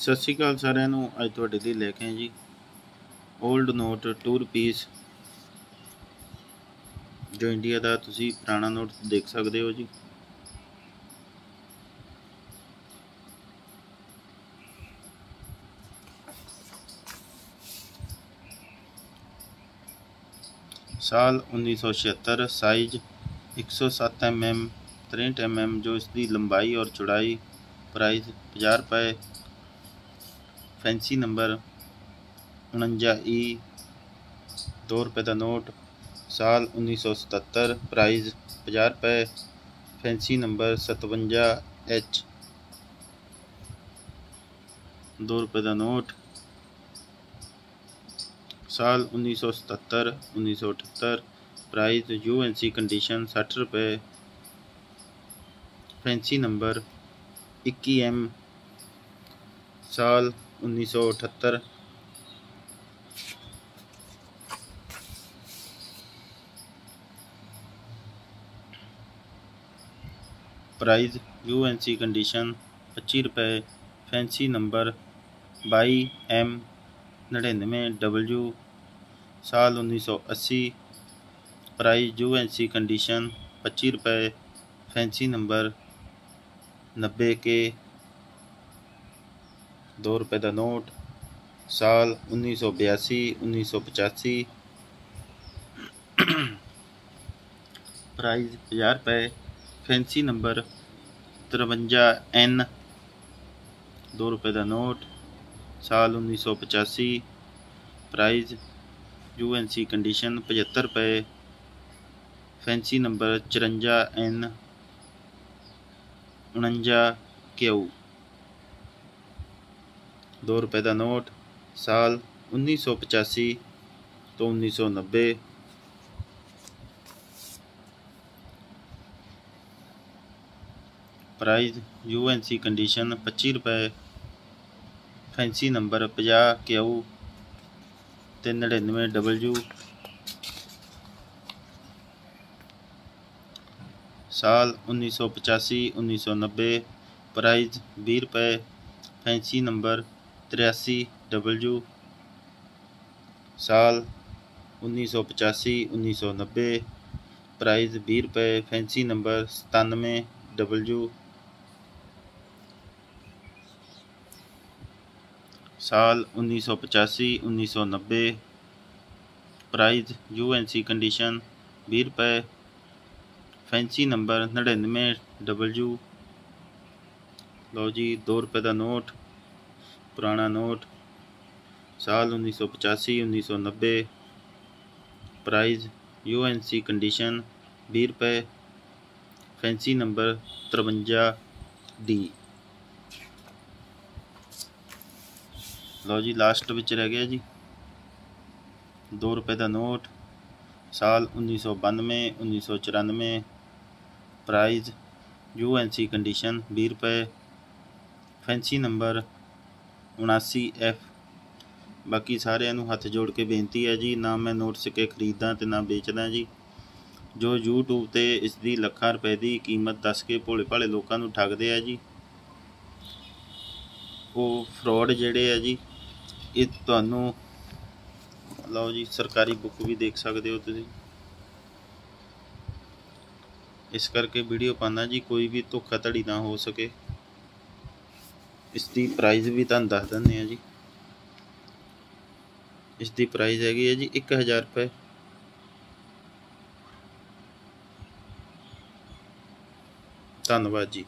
ਸਤਿ ਸ਼੍ਰੀ ਅਕਾਲ ਸਾਰਿਆਂ ਨੂੰ ਅੱਜ ਤੁਹਾਡੇ ਲਈ ਲੈ ਕੇ ਆਏ ਜੀ 올ਡ ਨੋਟ 2 ਰੁਪੀਸ ਜੋ ਇੰਡੀਆ ਦਾ ਤੁਸੀਂ ਪੁਰਾਣਾ ਨੋਟ ਦੇਖ ਸਕਦੇ ਹੋ ਜੀ ਸਾਲ 1976 ਸਾਈਜ਼ 107 mm 63 mm जो इसकी लंबाई और चौड़ाई प्राइस 50 रुपये फैंसी नंबर उणंजा ई, दो रुपये का नोट, साल उन्नीस सौ सतर प्राइज़ पाँ रुपये फैंसी नंबर सतवंजा एच। दो रुपये का नोट, साल उन्नीस सौ सतर उन्नीस सौ अठहत्तर price U N C condition सठ रुपये फैंसी नंबर इक्की एम, साल उन्नीस सौ अठहत्तर। Price U N C condition पच्चीस रुपये फैंसी नंबर, बाई एम नड़िन्नवे डब्ल्यू साल उन्नीस सौ अस्सी। Price U N C condition पच्चीस रुपये फैंसी नंबर, नब्बे के। दो रुपये का नोट, साल उन्नीस सौ बयासी, उन्नीस सौ पचासी। प्राइस हज़ार रुपये फैंसी नंबर तरवंजा एन। दो रुपये का नोट, साल उन्नीस सौ पचासी। Price U N C condition पचहत्तर रुपये फैंसी नंबर चरंजा एन। उणंजा क्यू दो रुपए का नोट, साल उन्नीस सौ पचासी तो उन्नीस सौ नब्बे। Price U N C condition पच्ची रुपए, फैंसी नंबर पाँ क्यू तो नड़िनवे डबलयू साल उन्नीस सौ पचासी, उन्नीस सौ नब्बे, प्राइस भी रुपये फैंसी नंबर तिरासी डबल्यू साल उन्नीस सौ पचासी, उन्नीस सौ नब्बे। प्राइस भी रुपये फैंसी नंबर सतानवे डबल्यू साल उन्नीस सौ पचासी, उन्नीस सौ नब्बे। Price U N C condition भी रुपये फैंसी नंबर नड़िनवे डबल्यू। लो जी, दो रुपये का नोट। पुराना नोट, साल उन्नीस सौ पचासी, उन्नीस सौ नब्बे price U N C condition भी रुपए, फैंसी नंबर तिरवंजा डी लो जी लास्ट बच्चे रह गया जी। दो रुपए का नोट, साल उन्नीस सौ बानवे, उन्नीस सौ चौरानवे price U N C condition भी रुपए, फैंसी नंबर 79F ਬਾਕੀ ਸਾਰਿਆਂ ਨੂੰ ਹੱਥ ਜੋੜ ਕੇ ਬੇਨਤੀ ਹੈ ਜੀ, ਨਾ ਮੈਂ ਨੋਟ ਸਿੱਕੇ ਖਰੀਦਾਂ ਤੇ ਨਾ ਵੇਚਦਾ ਜੀ। ਜੋ YouTube ਤੇ ਇਸ ਦੀ ਲੱਖਾਂ ਰੁਪਏ ਦੀ ਕੀਮਤ ਦੱਸ ਕੇ ਭੋਲੇ ਭਾਲੇ ਲੋਕਾਂ ਨੂੰ ਠੱਗਦੇ ਆ ਜੀ, ਉਹ ਫਰਾਡ ਜਿਹੜੇ ਆ ਜੀ, ਇਹ ਤੁਹਾਨੂੰ ਲਓ ਜੀ, ਸਰਕਾਰੀ ਬੁੱਕ ਵੀ ਦੇਖ ਸਕਦੇ ਹੋ ਤੁਸੀਂ। ਇਸ ਕਰਕੇ ਵੀਡੀਓ ਪਾਣਾ ਜੀ, ਕੋਈ ਵੀ ਧੋਖਾ ਧੜੀ ਨਾ ਹੋ ਸਕੇ। ਇਸ ਦੀ ਪ੍ਰਾਈਸ ਵੀ ਤੁਹਾਨੂੰ ਦੱਸ ਦਿੰਦੇ ਆ ਜੀ। ਇਸ ਦੀ ਪ੍ਰਾਈਸ ਹੈਗੀ ਹੈ ਜੀ 1000 ਰੁਪਏ। ਧੰਨਵਾਦ ਜੀ।